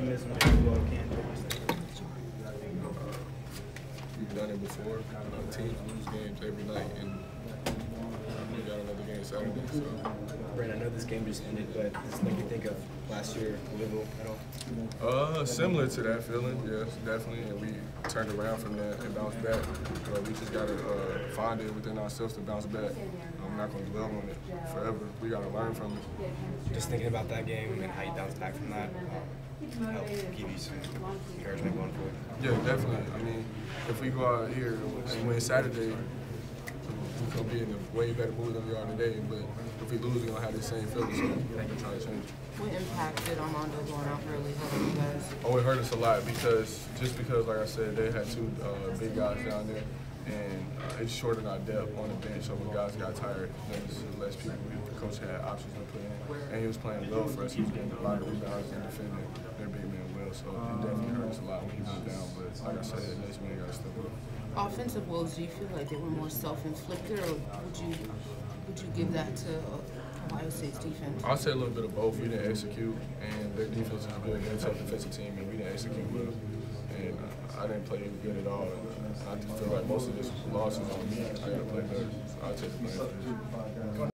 optimism that you all can do this? We've done it before. Uh, teams lose games every night, and we got another game Saturday. So Brent, I know this game just ended, but does this make you think of last year Louisville at all? Uh, similar to that feeling, yes, definitely. And we turned around from that and bounced back. But we just gotta uh, find it within ourselves to bounce back. I'm not gonna dwell on it forever. We gotta learn from it. Just thinking about that game and how you bounced back from that, uh, help give you some encouragement going forward. Yeah, definitely. I mean, if we go out here and win Saturday, we're gonna be in a way better mood than we are today. But if we lose, we're gonna have the same feeling. So we're gonna try to change it. What impact did Armando going out early on you guys? Oh, it hurt us a lot because just because, like I said, they had two uh, big guys down there, and uh, it shortened our depth on the bench. So when guys got tired, there was less people. The coach had options to put in, and he was playing well for us. He was getting a lot of rebounds and defending their big man well. So it definitely hurt us a lot when he went down. But like I said, the next man got to step up. Offensive woes, do you feel like they were more self-inflicted, or would you would you give that to uh, Ohio State's defense? I'll say a little bit of both. We didn't execute, and their defense is good. They're a tough defensive team, and we didn't execute well. And uh, I didn't play good at all. And I feel like most of this loss is on me. I got to play better. So I'll take the blame.